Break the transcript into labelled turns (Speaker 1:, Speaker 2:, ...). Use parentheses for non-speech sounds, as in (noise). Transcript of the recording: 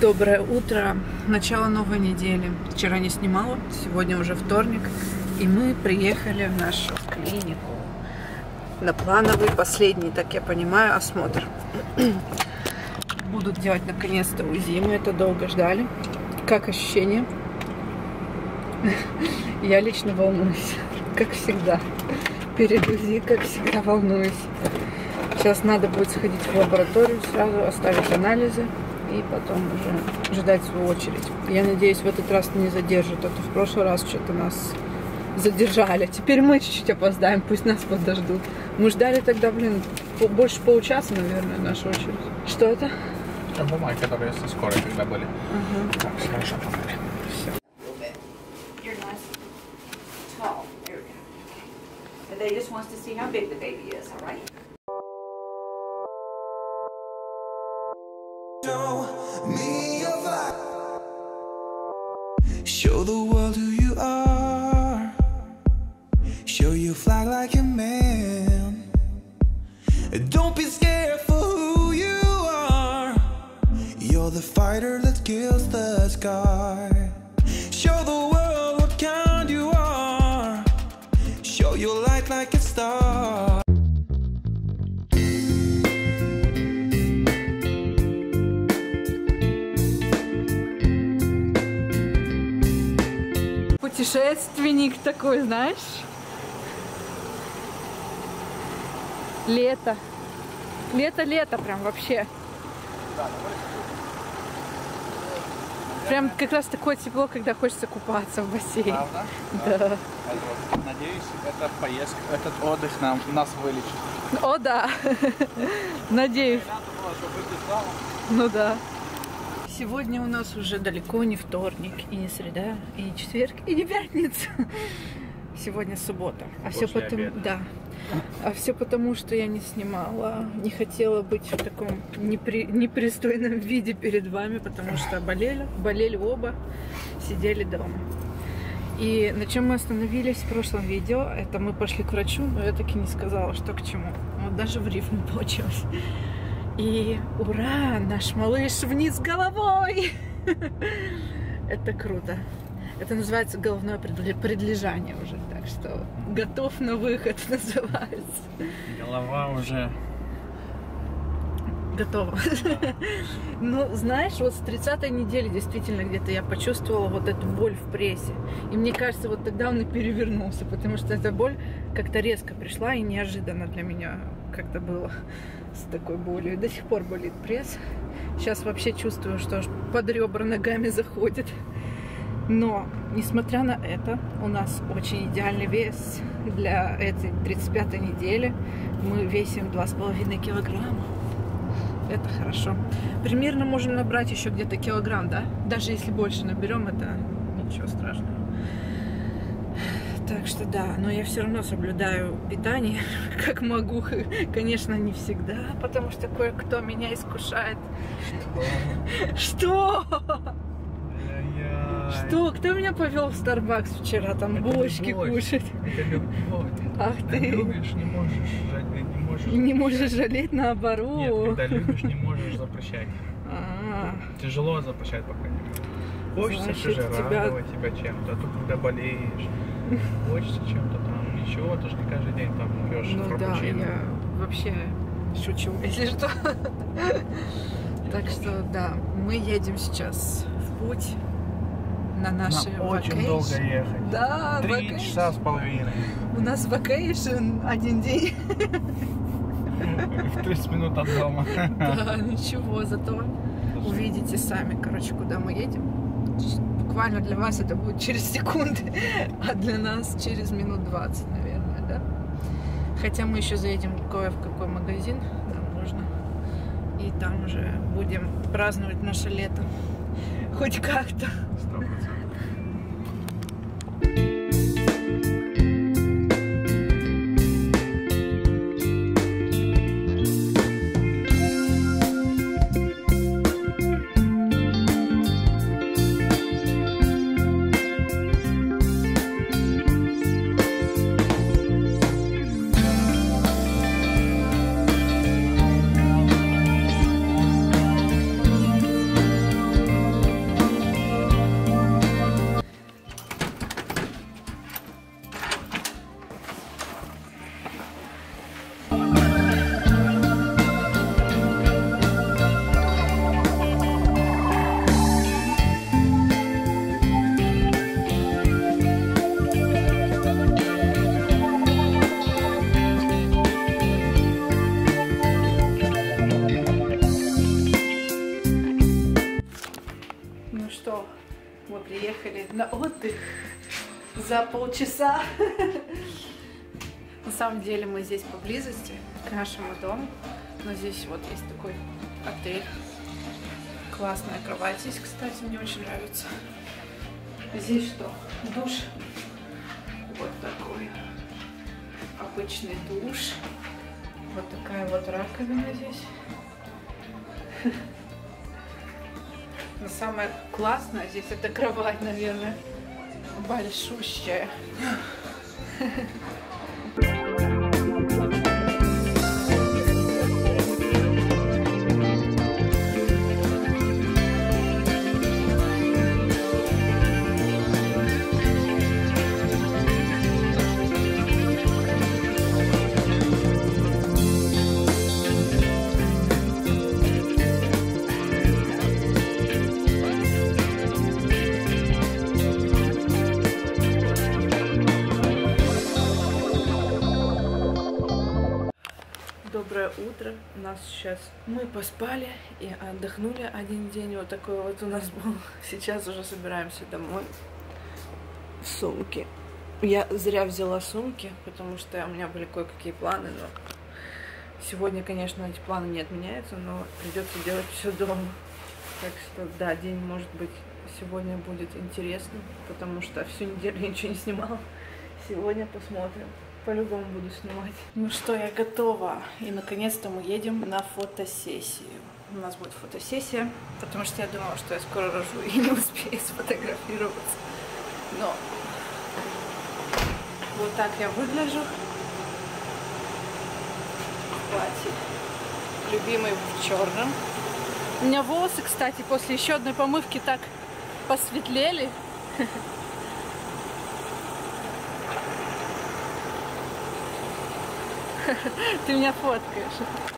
Speaker 1: Доброе утро, начало новой недели. Вчера не снимала, сегодня уже вторник, и мы приехали в нашу клинику на плановый, последний, так я понимаю, осмотр. (clears throat) Будут делать наконец-то УЗИ, мы это долго ждали. Как ощущение? (laughs) Я лично волнуюсь, как всегда. Перед УЗИ, как всегда, волнуюсь. Сейчас надо будет сходить в лабораторию сразу, оставить анализы и потом уже ждать свою очередь. Я надеюсь, в этот раз не задержат, а то в прошлый раз что-то нас задержали. Теперь мы чуть-чуть опоздаем, пусть нас подождут. Мы ждали тогда, блин, больше получаса, наверное, нашу очередь. Что это?
Speaker 2: Бумаги, которые со скорой когда были.
Speaker 1: Ага.
Speaker 2: Так, хорошо, погнали.
Speaker 3: They just wants to see how big the baby is, all right?
Speaker 4: Show me flag. Show the world who you are. Show your flag like a man. Don't be scared for who you are. You're the fighter that kills the scar.
Speaker 1: Путешественник такой, знаешь? Лето. Лето-лето прям вообще. Прям как раз такое тепло, когда хочется купаться в бассейне.
Speaker 2: Правда? (laughs)
Speaker 1: Да.
Speaker 2: Надеюсь, эта поездка, этот отдых нам, нас вылечит.
Speaker 1: О, да. (laughs) Надеюсь. Ну да. Сегодня у нас уже далеко не вторник, и не среда, и не четверг, и не пятница. (laughs) Сегодня суббота. А все потому,
Speaker 2: обеда.
Speaker 1: да. А все потому, что я не снимала, не хотела быть в таком непри- непристойном (laughs) виде перед вами, потому что болели, болели оба, сидели дома. И на чем мы остановились в прошлом видео, это мы пошли к врачу, но я таки не сказала, что к чему. Вот даже в рифму получилось. И ура, наш малыш вниз головой! (laughs) Это круто. Это называется головное предле- предлежание уже, так что готов на выход (laughs) называется.
Speaker 2: Голова уже
Speaker 1: Готова. (laughs) Ну, знаешь, вот с 30 недели действительно где-то я почувствовала вот эту боль в прессе. И мне кажется, вот тогда он и перевернулся, потому что эта боль как-то резко пришла и неожиданно для меня как-то было с такой болью. До сих пор болит пресс. Сейчас вообще чувствую, что под ребра ногами заходит. Но, несмотря на это, у нас очень идеальный вес для этой 35 недели. Мы весим 2,5 килограмма. Это хорошо. Примерно можем набрать еще где-то килограмм, да? Даже если больше наберем, это ничего страшного. Так что да, но я все равно соблюдаю питание, (laughs) как могу. (laughs) Конечно, не всегда, потому что кое-кто меня искушает. Что? (laughs) Что? Кто меня повел в Starbucks вчера? Там
Speaker 2: Это
Speaker 1: булочки
Speaker 2: любовь.
Speaker 1: кушать.
Speaker 2: Это любовь.
Speaker 1: Ах
Speaker 2: Когда
Speaker 1: ты.
Speaker 2: любишь, не можешь жалеть, не можешь.
Speaker 1: Не можешь жалеть
Speaker 2: Нет,
Speaker 1: наоборот.
Speaker 2: когда любишь, не можешь запрещать.
Speaker 1: А,
Speaker 2: Тяжело запрещать, по крайней мере. Хочется
Speaker 1: Значит,
Speaker 2: же
Speaker 1: тебя-
Speaker 2: радовать себя чем-то, а тут когда болеешь, хочется чем-то там, ничего, ты же не каждый день там пьешь
Speaker 1: Ну да, я вообще шучу, (laughs) если что. Так что да, мы едем сейчас в путь на наши
Speaker 2: Нам очень
Speaker 1: vacation.
Speaker 2: долго ехать.
Speaker 1: Да,
Speaker 2: Три
Speaker 1: vacation.
Speaker 2: часа с половиной.
Speaker 1: У нас vacation один день.
Speaker 2: В 30 минут от дома.
Speaker 1: Да, ничего, зато увидите сами, короче, куда мы едем. Буквально для вас это будет через секунды, а для нас через минут 20, наверное, да? Хотя мы еще заедем кое в какой магазин, нам нужно. И там уже будем праздновать наше лето. Хоть как-то. Приехали на отдых за полчаса. На самом деле мы здесь поблизости к нашему дому. Но здесь вот есть такой отель. Классная кровать здесь, кстати, мне очень нравится. Здесь что? Душ. Вот такой обычный душ. Вот такая вот раковина здесь. Но самое классное здесь это кровать, наверное, большущая. Утро. У нас сейчас мы поспали и отдохнули один день. Вот такой вот у нас был. (laughs) Сейчас уже собираемся домой. В сумке. Я зря взяла сумки, потому что у меня были кое-какие планы, но сегодня, конечно, эти планы не отменяются, но придется делать все дома. Так что, да, день, может быть, сегодня будет интересным, потому что всю неделю я ничего не снимала. Сегодня посмотрим. По-любому буду снимать. Ну что, я готова. И наконец-то мы едем на фотосессию. У нас будет фотосессия, потому что я думала, что я скоро рожу и не успею сфотографироваться. Но вот так я выгляжу. Платье. Любимый в черном. У меня волосы, кстати, после еще одной помывки так посветлели. (laughs) Ты меня фоткаешь.